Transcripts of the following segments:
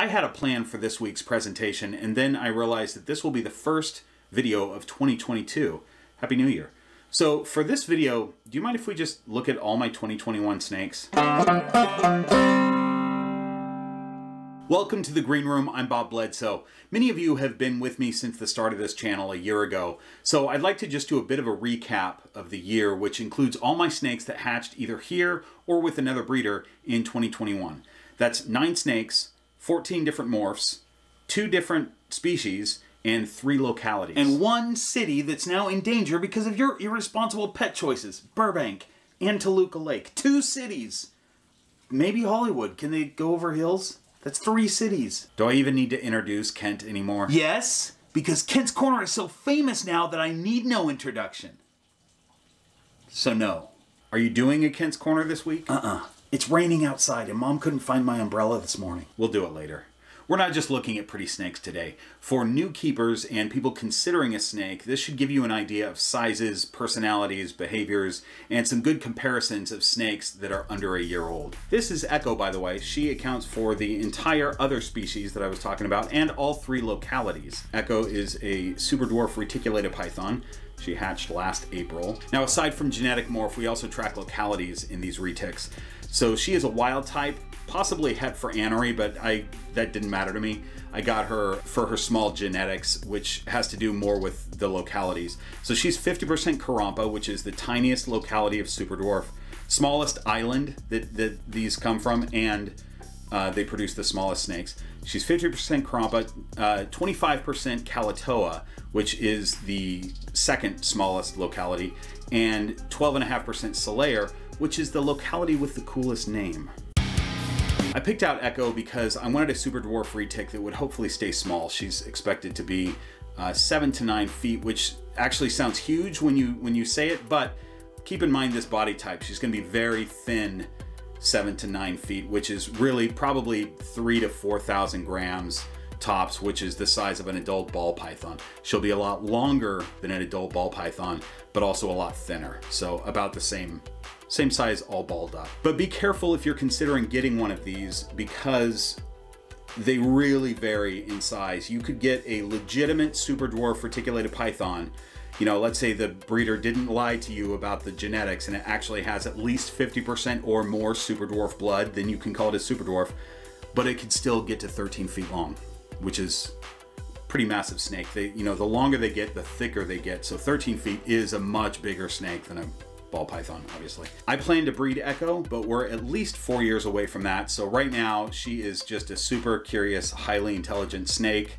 I had a plan for this week's presentation, and then I realized that this will be the first video of 2022. Happy New Year. So for this video, do you mind if we just look at all my 2021 snakes? Welcome to the Green Room. I'm Bob Bledsoe. Many of you have been with me since the start of this channel a year ago, so I'd like to just do a bit of a recap of the year, which includes all my snakes that hatched either here or with another breeder in 2021. That's nine snakes, 14 different morphs, two different species, and three localities. And one city that's now in danger because of your irresponsible pet choices Burbank and Toluca Lake. Two cities. Maybe Hollywood. Can they go over hills? That's three cities. Do I even need to introduce Kent anymore? Yes, because Kent's Corner is so famous now that I need no introduction. So, no. Are you doing a Kent's Corner this week? Uh uh It's raining outside and mom couldn't find my umbrella this morning. We'll do it later. We're not just looking at pretty snakes today. For new keepers and people considering a snake, this should give you an idea of sizes, personalities, behaviors, and some good comparisons of snakes that are under a year old. This is Echo, by the way. She accounts for the entire other species that I was talking about and all three localities. Echo is a super dwarf reticulated python. She hatched last April. Now, aside from genetic morph, we also track localities in these retics. So she is a wild type, possibly het for anery, but I that didn't matter to me. I got her for her small genetics, which has to do more with the localities. So she's 50% Karompa, which is the tiniest locality of Super Dwarf, smallest island that, that these come from, and uh, they produce the smallest snakes. She's 50% Karompa, uh, 25% Kalatoa, which is the second smallest locality, and 12.5% Selayar, which is the locality with the coolest name. I picked out Echo because I wanted a super dwarf retic that would hopefully stay small. She's expected to be uh, seven to nine feet, which actually sounds huge when you when you say it, but keep in mind this body type. She's going to be very thin, seven to nine feet, which is really probably three to four thousand grams tops, which is the size of an adult ball python. She'll be a lot longer than an adult ball python, but also a lot thinner. So about the same same size, all balled up. But be careful if you're considering getting one of these because they really vary in size. You could get a legitimate super dwarf reticulated python. You know, let's say the breeder didn't lie to you about the genetics and it actually has at least 50% or more super dwarf blood, then you can call it a super dwarf, but it could still get to 13 feet long, which is pretty massive snake. They, you know, the longer they get, the thicker they get. So 13 feet is a much bigger snake than a ball python, obviously. I plan to breed Echo, but we're at least four years away from that. So right now, she is just a super curious, highly intelligent snake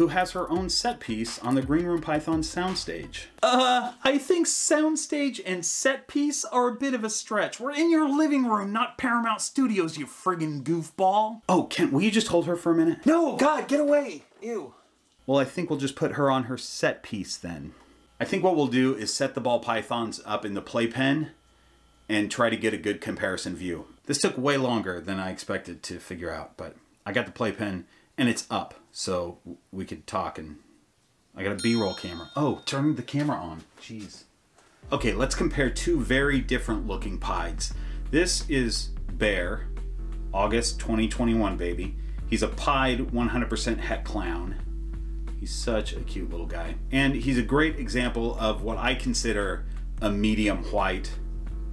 who has her own set piece on the Green Room Python soundstage. Uh, I think soundstage and set piece are a bit of a stretch. We're in your living room, not Paramount Studios, you friggin' goofball. Oh, Kent, will you just hold her for a minute? No, God, get away. Ew. Well, I think we'll just put her on her set piece then. I think what we'll do is set the ball pythons up in the playpen and try to get a good comparison view. This took way longer than I expected to figure out, but I got the playpen and it's up, so we could talk and I got a B-roll camera. Oh, turn the camera on, jeez. Okay, let's compare two very different looking pieds. This is Bear, August 2021 baby. He's a pied 100% het clown. He's such a cute little guy. And he's a great example of what I consider a medium white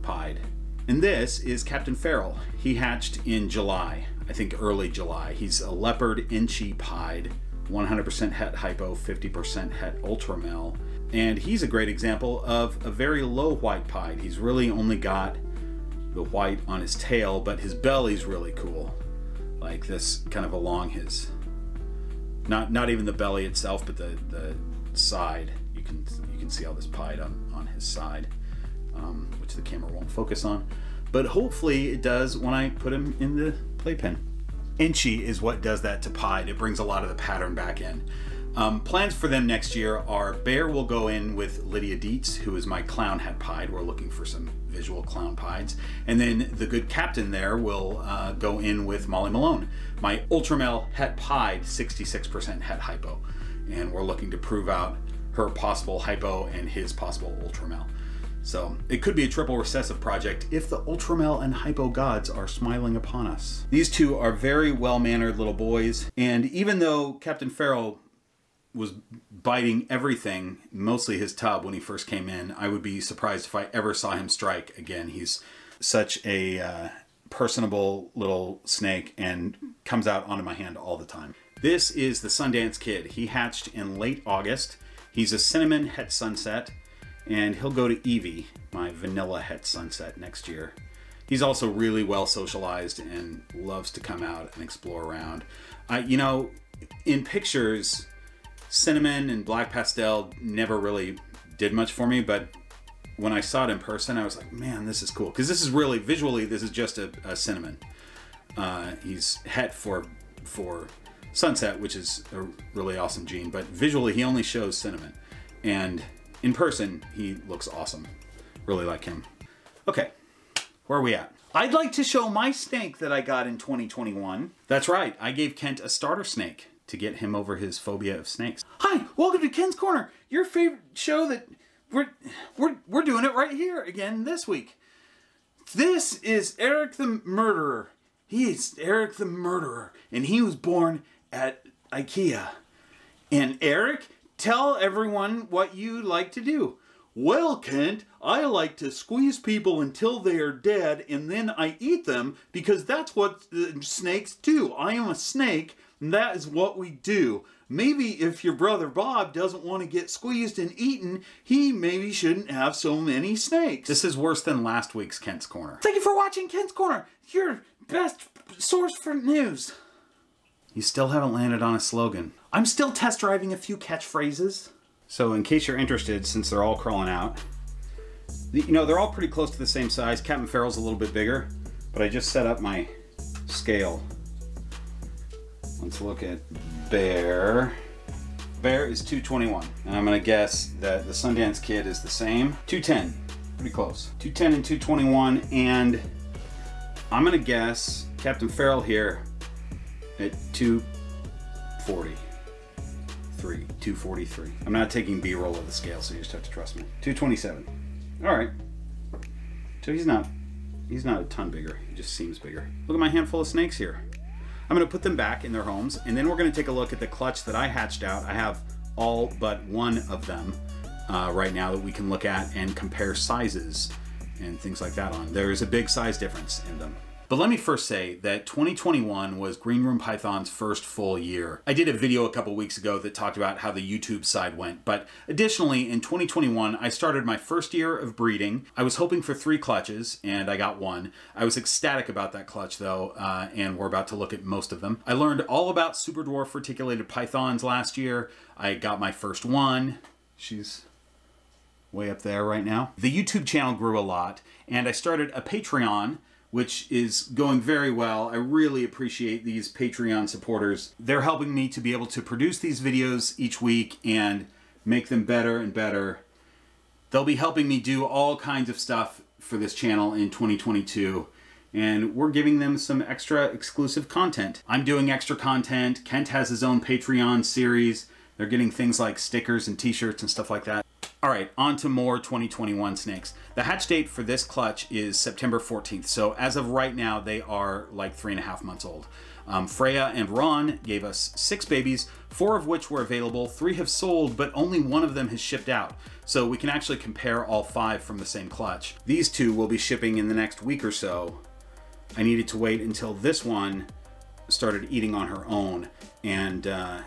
pied. And this is Captain Feral. He hatched in July, I think early July. He's a leopard enchi pied, 100% het hypo, 50% het Ultramel. And he's a great example of a very low white pied. He's really only got the white on his tail, but his belly's really cool. Like this kind of along his not not even the belly itself, but the the side. You can you can see all this pied on on his side, um, which the camera won't focus on. But hopefully it does when I put him in the playpen. Enchi is what does that to pied. It brings a lot of the pattern back in. Um, plans for them next year are Bear will go in with Lydia Deetz, who is my clown het pied. We're looking for some visual clown pieds. And then the good captain there will uh, go in with Molly Malone, my Ultramel het pied, 66% het hypo. And we're looking to prove out her possible hypo and his possible Ultramel. So it could be a triple recessive project if the Ultramel and Hypo gods are smiling upon us. These two are very well-mannered little boys, and even though Captain Farrell was biting everything, mostly his tub when he first came in, I would be surprised if I ever saw him strike again. He's such a uh, personable little snake and comes out onto my hand all the time. This is the Sundance Kid. He hatched in late August. He's a cinnamon het sunset and he'll go to Eevee, my vanilla het sunset next year. He's also really well socialized and loves to come out and explore around. You know, in pictures, cinnamon and black pastel never really did much for me, but when I saw it in person, I was like, man, this is cool. Because this is really, visually, this is just a, a cinnamon. Uh, he's het for, for sunset, which is a really awesome gene, but visually, he only shows cinnamon. And in person, he looks awesome. Really like him. Okay, where are we at? I'd like to show my snake that I got in 2021. That's right, I gave Kent a starter snake to get him over his phobia of snakes. Hi, welcome to Kent's Corner, your favorite show that we're we're we're doing it right here again this week. This is Eric the Murderer. He is Eric the Murderer, and he was born at IKEA. And Eric Tell everyone what you like to do. Well, Kent, I like to squeeze people until they are dead and then I eat them because that's what snakes do. I am a snake and that is what we do. Maybe if your brother Bob doesn't want to get squeezed and eaten, he maybe shouldn't have so many snakes. This is worse than last week's Kent's Corner. Thank you for watching Kent's Corner, your best source for news. You still haven't landed on a slogan. I'm still test driving a few catchphrases. So in case you're interested, since they're all crawling out, you know, they're all pretty close to the same size. Captain Farrell's a little bit bigger, but I just set up my scale. Let's look at Bear. Bear is 221, and I'm gonna guess that the Sundance Kid is the same. 210, pretty close. 210 and 221, and I'm gonna guess Captain Farrell here at 240. 3, 243. I'm not taking B-roll of the scale, so you just have to trust me. 227. All right. So he's not, he's not a ton bigger. He just seems bigger. Look at my handful of snakes here. I'm gonna put them back in their homes, and then we're gonna take a look at the clutch that I hatched out. I have all but one of them uh, right now that we can look at and compare sizes and things like that on. There is a big size difference in them. But let me first say that 2021 was Green Room Python's first full year. I did a video a couple weeks ago that talked about how the YouTube side went, but additionally in 2021 I started my first year of breeding. I was hoping for three clutches and I got one. I was ecstatic about that clutch though, uh, and we're about to look at most of them. I learned all about super dwarf reticulated pythons last year. I got my first one. She's way up there right now. The YouTube channel grew a lot and I started a Patreon which is going very well. I really appreciate these Patreon supporters. They're helping me to be able to produce these videos each week and make them better and better. They'll be helping me do all kinds of stuff for this channel in 2022 and we're giving them some extra exclusive content. I'm doing extra content. Kent has his own Patreon series. They're getting things like stickers and t-shirts and stuff like that. All right, on to more 2021 snakes. The hatch date for this clutch is September 14th. So as of right now, they are like three and a half months old. Um, Freya and Ron gave us six babies, four of which were available, three have sold, but only one of them has shipped out. So we can actually compare all five from the same clutch. These two will be shipping in the next week or so. I needed to wait until this one started eating on her own and uh,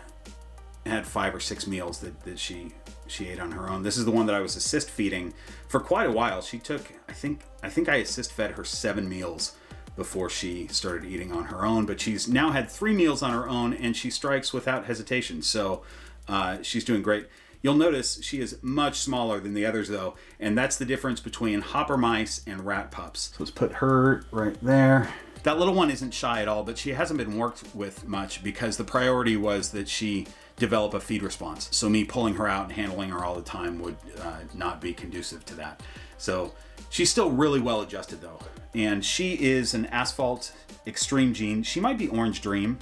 had five or six meals that, that she she ate on her own. This is the one that I was assist feeding for quite a while. She took, I think, I think I assist fed her seven meals before she started eating on her own. But she's now had three meals on her own, and she strikes without hesitation. So uh, she's doing great. You'll notice she is much smaller than the others though, and that's the difference between hopper mice and rat pups. So let's put her right there. That little one isn't shy at all, but she hasn't been worked with much because the priority was that she develop a feed response. So me pulling her out and handling her all the time would uh, not be conducive to that. So she's still really well adjusted though. And she is an asphalt extreme gene. She might be orange dream.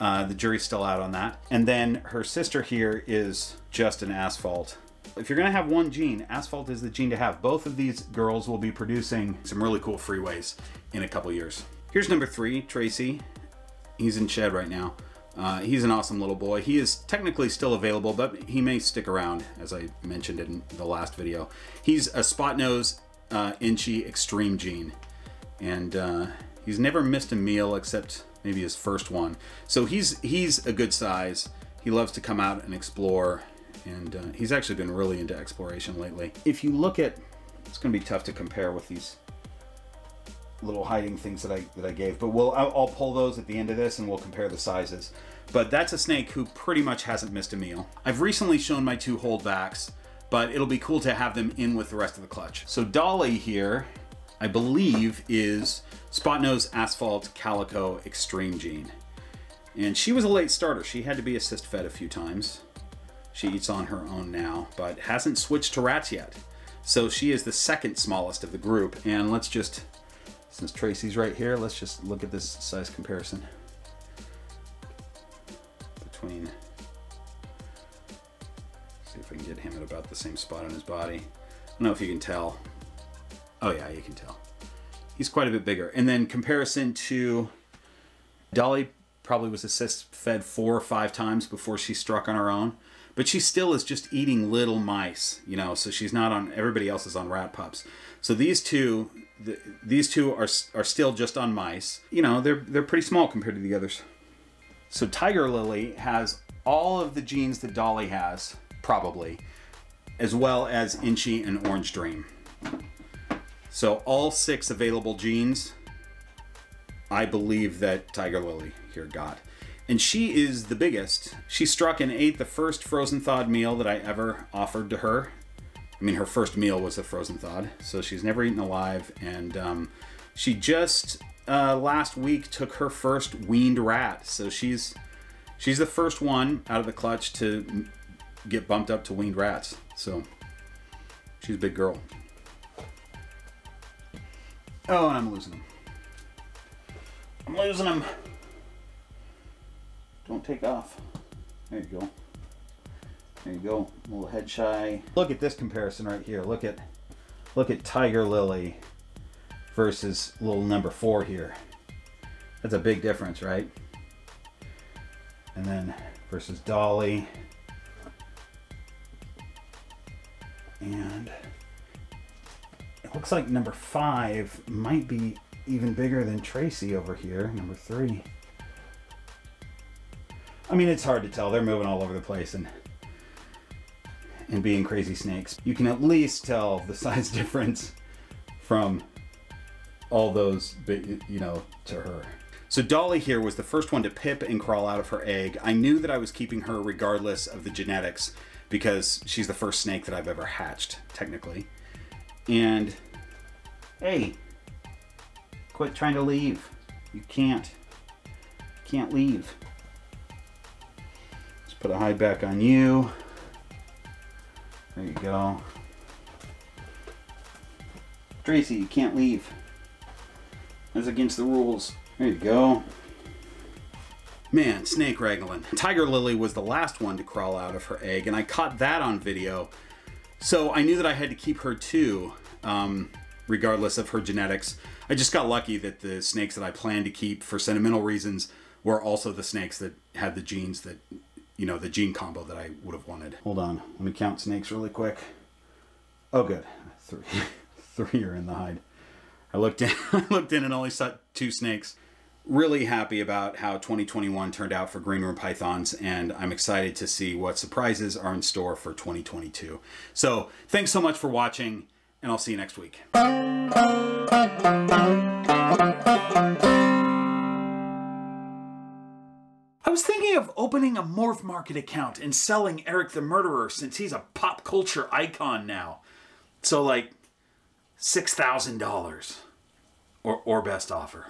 Uh, the jury's still out on that. And then her sister here is just an asphalt If you're going to have one gene, asphalt is the gene to have. Both of these girls will be producing some really cool freeways in a couple years. Here's number three, Tracy. He's in shed right now. Uh, he's an awesome little boy. He is technically still available, but he may stick around, as I mentioned in the last video. He's a spot nose uh, Enchi Extreme Gene, and uh, he's never missed a meal except maybe his first one. So he's he's a good size. He loves to come out and explore, and uh, he's actually been really into exploration lately. If you look at, it's going to be tough to compare with these little hiding things that I that I gave. But we'll I'll, I'll, pull those at the end of this and we'll compare the sizes. But that's a snake who pretty much hasn't missed a meal. I've recently shown my two holdbacks, but it'll be cool to have them in with the rest of the clutch. So Dolly here, I believe, is Spot Nose Asphalt Calico Extreme Gene. And she was a late starter. She had to be assist fed a few times. She eats on her own now, but hasn't switched to rats yet. So she is the second smallest of the group. And let's just since Tracy's right here, let's just look at this size comparison between, see if I can get him at about the same spot on his body. I don't know if you can tell. Oh yeah, you can tell. He's quite a bit bigger. And then comparison to Dolly probably was assist fed four or five times before she struck on her own. But she still is just eating little mice, you know, so she's not on, everybody else is on rat pups. So these two, the, these two are are still just on mice. You know, they're they're pretty small compared to the others. So Tiger Lily has all of the genes that Dolly has, probably, as well as Enchi and Orange Dream. So all six available genes, I believe that Tiger Lily here got. And she is the biggest. She struck and ate the first frozen thawed meal that I ever offered to her. I mean, her first meal was a frozen thawed, so she's never eaten alive. And um, she just uh, last week took her first weaned rat, so she's she's the first one out of the clutch to get bumped up to weaned rats. So she's a big girl. Oh, and I'm losing them. I'm losing them. Don't take off. There you go. There you go, a little head shy. Look at this comparison right here. Look at, look at Tiger Lily versus little number four here. That's a big difference, right? And then versus Dolly. And it looks like number five might be even bigger than Tracy over here, number three. I mean, it's hard to tell. They're moving all over the place and and being crazy snakes, you can at least tell the size difference from all those, you know, to her. So Dolly here was the first one to pip and crawl out of her egg. I knew that I was keeping her regardless of the genetics because she's the first snake that I've ever hatched, technically. And, hey, quit trying to leave. You can't. Can't leave. Let's put a hide back on you. There you go. Tracy, you can't leave. That's against the rules. There you go. Man, snake wrangling. Tiger Lily was the last one to crawl out of her egg, and I caught that on video. So I knew that I had to keep her too, um, regardless of her genetics. I just got lucky that the snakes that I planned to keep for sentimental reasons were also the snakes that had the genes that you know, the gene combo that I would have wanted. Hold on, let me count snakes really quick. Oh, good, three, three are in the hide. I looked in, I looked in and only saw two snakes. Really happy about how 2021 turned out for Green Room Pythons, and I'm excited to see what surprises are in store for 2022. So, thanks so much for watching, and I'll see you next week. Of opening a Morph Market account and selling Eric the Murderer since he's a pop culture icon now. So, like, $6,000 or, or best offer.